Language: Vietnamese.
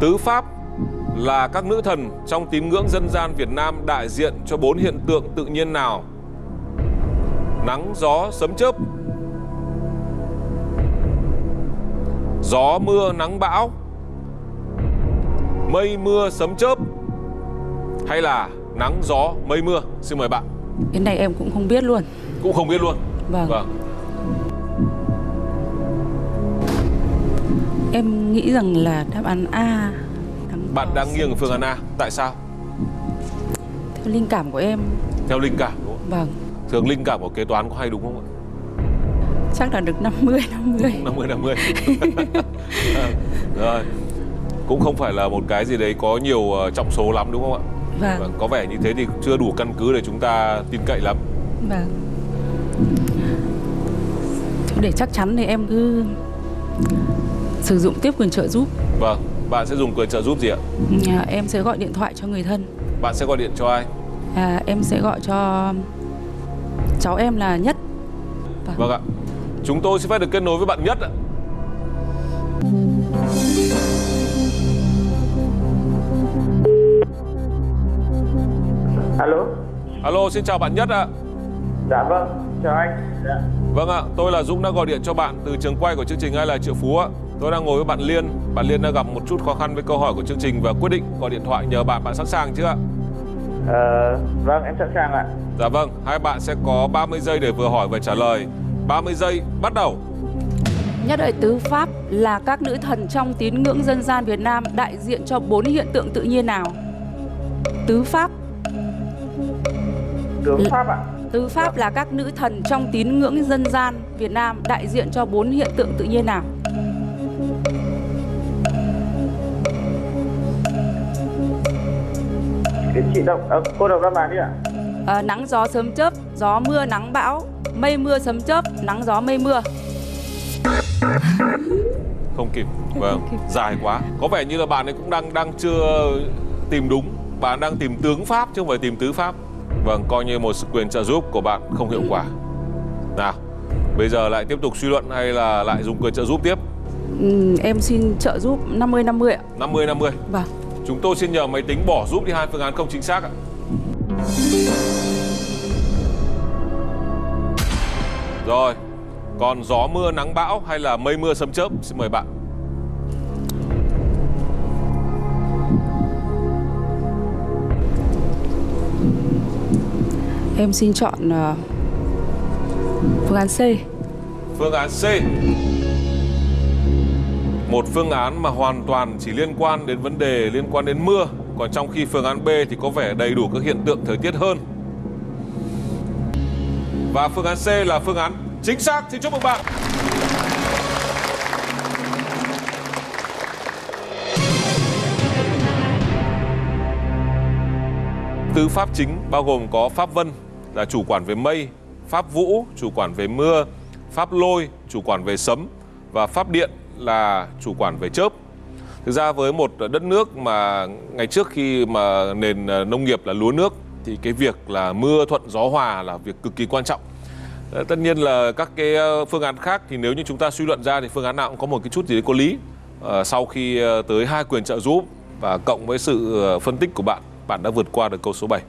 Tứ pháp là các nữ thần trong tín ngưỡng dân gian Việt Nam đại diện cho bốn hiện tượng tự nhiên nào? Nắng, gió, sấm chớp. Gió, mưa, nắng, bão. Mây, mưa, sấm chớp. Hay là nắng, gió, mây, mưa? Xin mời bạn. Cái này em cũng không biết luôn. Cũng không biết luôn. Vâng. Vâng. Em nghĩ rằng là đáp án A. Bạn đang nghiêng ở phương án. A. Tại sao? Theo linh cảm của em. Theo linh cảm đúng không? Vâng. Thường linh cảm của kế toán có hay đúng không ạ? Chắc là được 50 50. 50 50. Rồi. Cũng không phải là một cái gì đấy có nhiều ờ, trọng số lắm đúng không ạ? Vâng. Vâng, có vẻ như thế thì chưa đủ căn cứ để chúng ta tin cậy lắm. Vâng. Để chắc chắn thì em cứ sử dụng tiếp quyền trợ giúp. Vâng, bạn sẽ dùng quyền trợ giúp gì ạ? À, em sẽ gọi điện thoại cho người thân. Bạn sẽ gọi điện cho ai? À, em sẽ gọi cho cháu em là Nhất. Vâng ạ. Chúng tôi sẽ phải được kết nối với bạn Nhất ạ. Alo, Alo, xin chào bạn Nhất ạ. dạ vâng, chào anh. Dạ. Vâng ạ, tôi là Dũng đã gọi điện cho bạn từ trường quay của chương trình Ai là Triệu Phú ạ. Tôi đang ngồi với bạn Liên. Bạn Liên đã gặp một chút khó khăn với câu hỏi của chương trình và quyết định gọi điện thoại nhờ bạn. Bạn sẵn sàng chưa ạ? Ờ, vâng, em sẵn sàng ạ. Dạ vâng, hai bạn sẽ có 30 giây để vừa hỏi và trả lời. 30 giây, bắt đầu. Nhất ơi tứ pháp là các nữ thần trong tín ngưỡng dân gian Việt Nam đại diện cho bốn hiện tượng tự nhiên nào? Tứ pháp, Tướng Pháp ạ. tứ pháp là các nữ thần trong tín ngưỡng dân gian Việt Nam đại diện cho bốn hiện tượng tự nhiên nào? Cái chị đọc, ờ, cô đọc đáp án đi ạ. À, nắng gió sớm chớp, gió mưa nắng bão, mây mưa sấm chớp, nắng gió mây mưa. Không kịp. Vâng, kịp. dài quá. Có vẻ như là bạn ấy cũng đang đang chưa tìm đúng. Bạn đang tìm tướng pháp chứ không phải tìm tứ pháp. Vâng, coi như một sự quyền trợ giúp của bạn không hiệu quả. Nào, bây giờ lại tiếp tục suy luận hay là lại dùng quyền trợ giúp tiếp? Ừm, em xin trợ giúp 50 50 ạ. 50 50. Vâng. Chúng tôi xin nhờ máy tính bỏ giúp đi hai phương án không chính xác ạ. Rồi, còn gió mưa nắng bão hay là mây mưa sấm chớp? Xin mời bạn. Em xin chọn ờ, phương án C. Phương án C. Một phương án mà hoàn toàn chỉ liên quan đến vấn đề liên quan đến mưa, còn trong khi phương án B thì có vẻ đầy đủ các hiện tượng thời tiết hơn. Và phương án C là phương án chính xác. Xin chúc mừng bạn. Tứ pháp chính bao gồm có pháp vân là chủ quản về mây, pháp vũ chủ quản về mưa, pháp lôi chủ quản về sấm và pháp điện là chủ quản về chớp. Thực ra với một đất nước mà ngày trước khi mà nền ờ, nông nghiệp là lúa nước thì cái việc là mưa thuận gió hòa là việc cực kỳ quan trọng. Ờ, tất nhiên là các cái ờ, phương án khác thì nếu như chúng ta suy luận ra thì phương án nào cũng có một cái chút gì đấy có lý. Sau khi tới hai quyền trợ giúp và cộng với sự phân tích của bạn, bạn đã vượt qua được câu số 7.